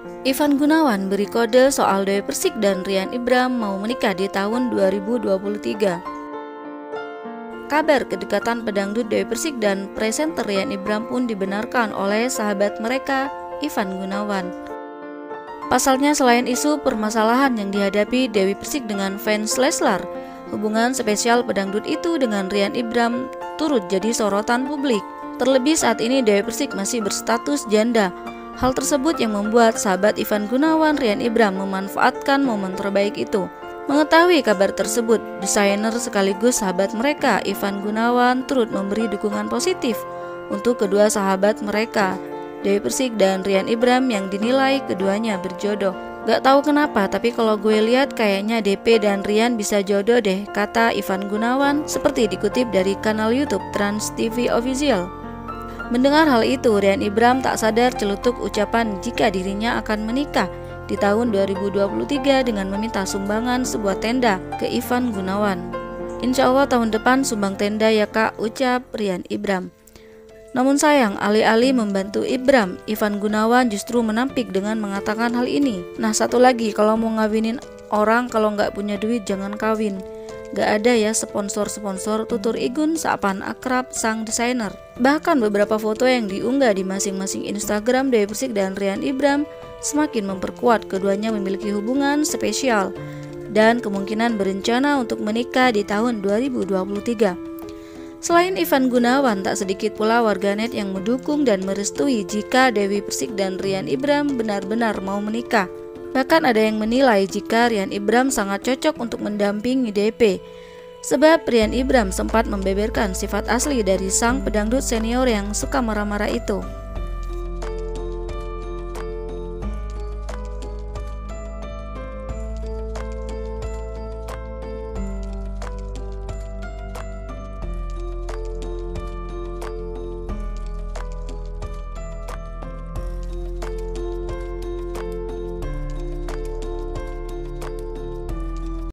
Ivan Gunawan beri kode soal Dewi Persik dan Rian Ibram mau menikah di tahun 2023. Kabar kedekatan pedangdut Dewi Persik dan presenter Rian Ibram pun dibenarkan oleh sahabat mereka, Ivan Gunawan. Pasalnya selain isu permasalahan yang dihadapi Dewi Persik dengan fans Leslar, hubungan spesial pedangdut itu dengan Rian Ibram turut jadi sorotan publik. Terlebih saat ini Dewi Persik masih berstatus janda Hal tersebut yang membuat sahabat Ivan Gunawan Rian Ibram memanfaatkan momen terbaik itu. Mengetahui kabar tersebut, desainer sekaligus sahabat mereka Ivan Gunawan turut memberi dukungan positif untuk kedua sahabat mereka, Dewi Persik dan Rian Ibram yang dinilai keduanya berjodoh. Gak tahu kenapa, tapi kalau gue lihat kayaknya DP dan Rian bisa jodoh deh, kata Ivan Gunawan seperti dikutip dari kanal YouTube Trans TV Official. Mendengar hal itu, Rian Ibram tak sadar celutuk ucapan jika dirinya akan menikah di tahun 2023 dengan meminta sumbangan sebuah tenda ke Ivan Gunawan. Insya Allah tahun depan sumbang tenda ya kak, ucap Rian Ibram. Namun sayang, alih-alih membantu Ibram, Ivan Gunawan justru menampik dengan mengatakan hal ini. Nah satu lagi, kalau mau ngawinin orang kalau nggak punya duit jangan kawin. Gak ada ya sponsor-sponsor tutur Igun Sapan akrab sang desainer. Bahkan beberapa foto yang diunggah di masing-masing Instagram Dewi Persik dan Rian Ibram semakin memperkuat keduanya memiliki hubungan spesial dan kemungkinan berencana untuk menikah di tahun 2023. Selain Ivan Gunawan, tak sedikit pula warganet yang mendukung dan merestui jika Dewi Persik dan Rian Ibram benar-benar mau menikah. Bahkan ada yang menilai jika Rian Ibram sangat cocok untuk mendampingi DP. Sebab Rian Ibram sempat membeberkan sifat asli dari sang pedangdut senior yang suka marah-marah itu.